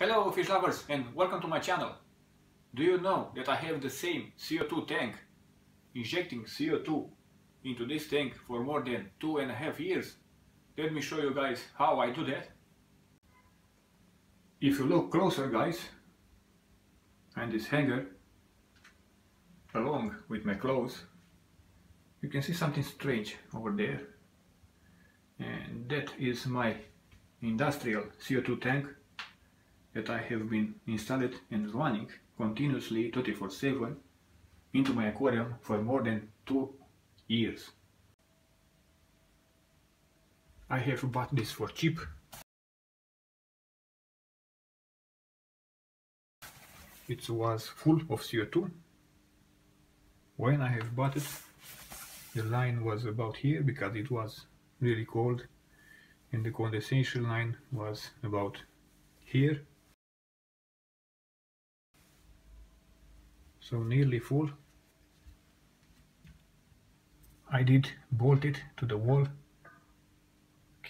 Hello fish lovers and welcome to my channel. Do you know that I have the same CO2 tank injecting CO2 into this tank for more than two and a half years? Let me show you guys how I do that. If you look closer guys and this hanger along with my clothes you can see something strange over there and that is my industrial CO2 tank that I have been installed and running continuously 24-7 into my aquarium for more than two years. I have bought this for cheap. It was full of CO2. When I have bought it, the line was about here because it was really cold and the condensation line was about here so nearly full. I did bolt it to the wall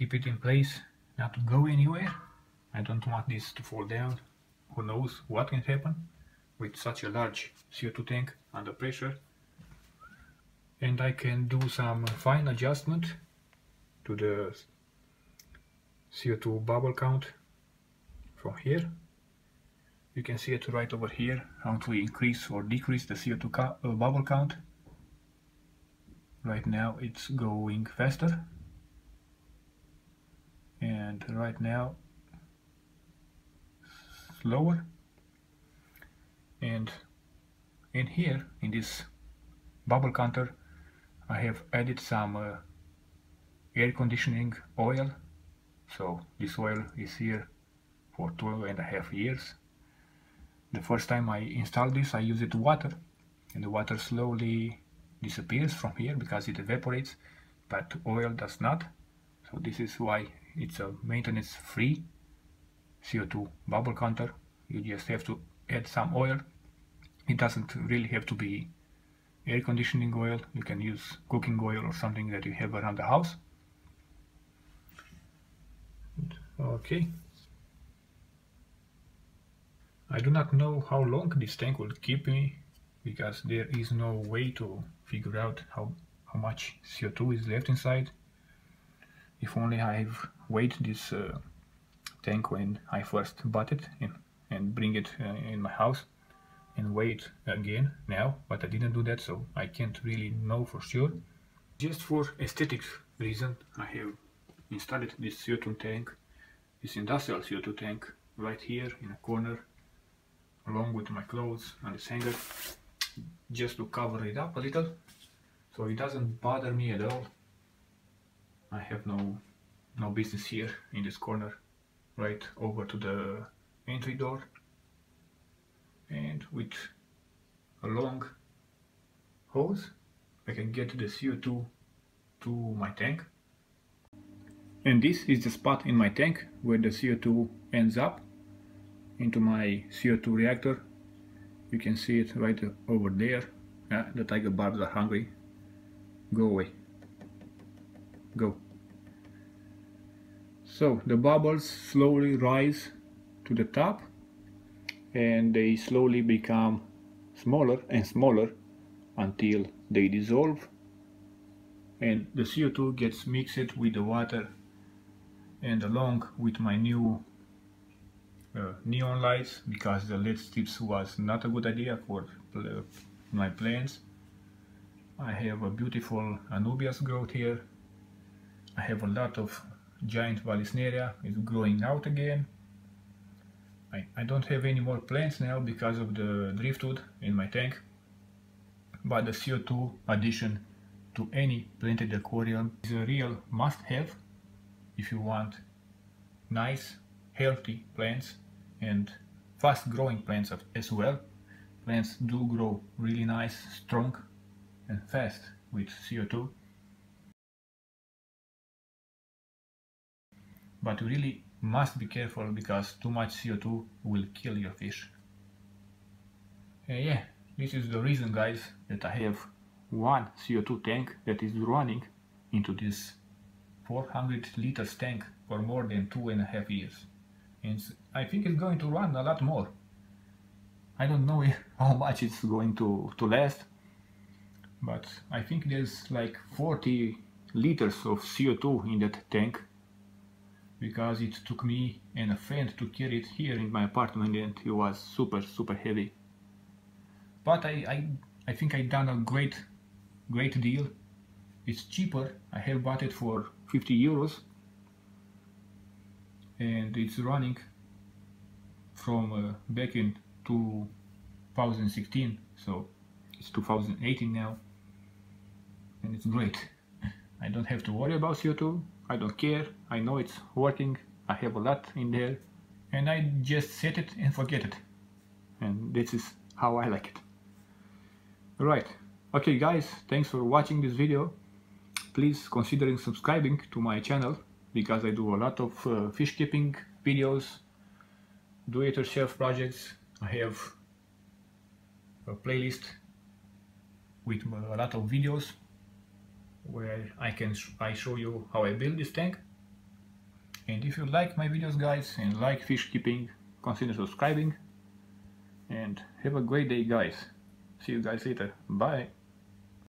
keep it in place not to go anywhere. I don't want this to fall down. Who knows what can happen with such a large CO2 tank under pressure. And I can do some fine adjustment to the CO2 bubble count from here you can see it right over here how to increase or decrease the CO2 uh, bubble count. Right now it's going faster. And right now slower. And in here in this bubble counter I have added some uh, air conditioning oil. So this oil is here for two and a half years the first time I installed this I use it water and the water slowly disappears from here because it evaporates but oil does not. So this is why it's a maintenance free CO2 bubble counter. You just have to add some oil. It doesn't really have to be air conditioning oil. You can use cooking oil or something that you have around the house. Okay I do not know how long this tank will keep me because there is no way to figure out how, how much CO2 is left inside. If only I've weighed this uh, tank when I first bought it and, and bring it uh, in my house and weigh it again now, but I didn't do that so I can't really know for sure. Just for aesthetics reason I have installed this CO2 tank, this industrial CO2 tank right here in a corner along with my clothes and this hanger just to cover it up a little so it doesn't bother me at all. I have no no business here in this corner right over to the entry door. And with a long hose I can get the CO2 to my tank. And this is the spot in my tank where the CO2 ends up into my CO2 reactor. You can see it right over there. Yeah, the tiger barbs are hungry. Go away. Go. So the bubbles slowly rise to the top and they slowly become smaller and smaller until they dissolve and the CO2 gets mixed with the water and along with my new uh, neon lights because the LED strips was not a good idea for my plants. I have a beautiful Anubias growth here. I have a lot of giant Vallisneria, is growing out again. I, I don't have any more plants now because of the driftwood in my tank. But the CO2 addition to any planted aquarium is a real must-have if you want nice healthy plants and fast growing plants as well. Plants do grow really nice, strong and fast with CO2. But you really must be careful because too much CO2 will kill your fish. Uh, yeah, this is the reason guys that I have one CO2 tank that is running into this 400 liters tank for more than two and a half years. And I think it's going to run a lot more. I don't know how much it's going to, to last, but I think there's like 40 liters of CO2 in that tank because it took me and a friend to carry it here in my apartment and it was super super heavy. But I, I, I think I done a great great deal. It's cheaper. I have bought it for 50 euros and it's running from uh, back in 2016 so it's 2018 now and it's great. I don't have to worry about CO2 I don't care I know it's working I have a lot in there and I just set it and forget it. And this is how I like it. Right. Okay guys thanks for watching this video. Please consider subscribing to my channel because I do a lot of uh, fish keeping videos do-it-yourself projects. I have a playlist with a lot of videos where I can I show you how I build this tank. And if you like my videos guys and like fish keeping consider subscribing. And have a great day guys. See you guys later. Bye